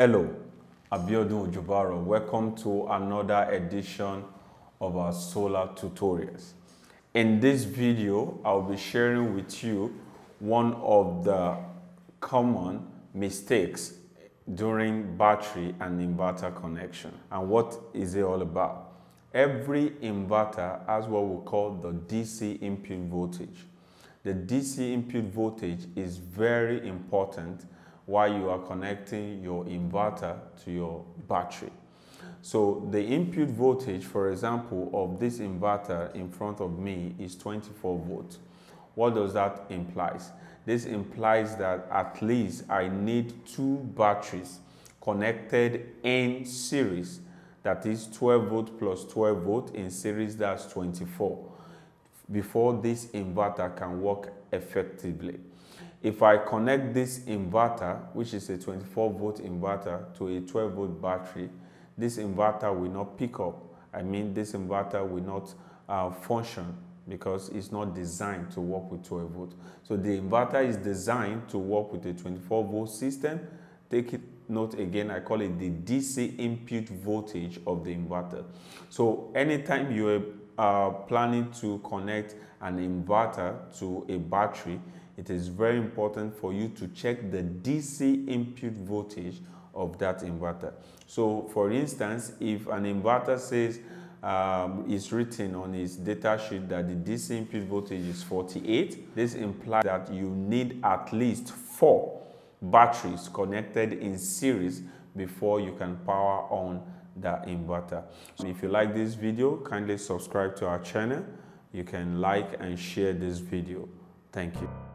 Hello, Abiodun Ojubaro. Welcome to another edition of our solar tutorials. In this video, I'll be sharing with you one of the common mistakes during battery and inverter connection. And what is it all about? Every inverter has what we call the DC input voltage. The DC input voltage is very important while you are connecting your inverter to your battery. So the input voltage, for example, of this inverter in front of me is 24 volts. What does that imply? This implies that at least I need two batteries connected in series. That is 12 volt plus 12 volt in series, that's 24, before this inverter can work effectively. If I connect this inverter, which is a 24 volt inverter, to a 12 volt battery, this inverter will not pick up. I mean, this inverter will not uh, function because it's not designed to work with 12 volt. So the inverter is designed to work with a 24 volt system. Take it note again, I call it the DC input voltage of the inverter. So anytime you are planning to connect an inverter to a battery, it is very important for you to check the DC input voltage of that inverter. So for instance, if an inverter says um, is written on its data sheet that the DC input voltage is 48, this implies that you need at least four batteries connected in series before you can power on the inverter. If you like this video, kindly subscribe to our channel. You can like and share this video. Thank you.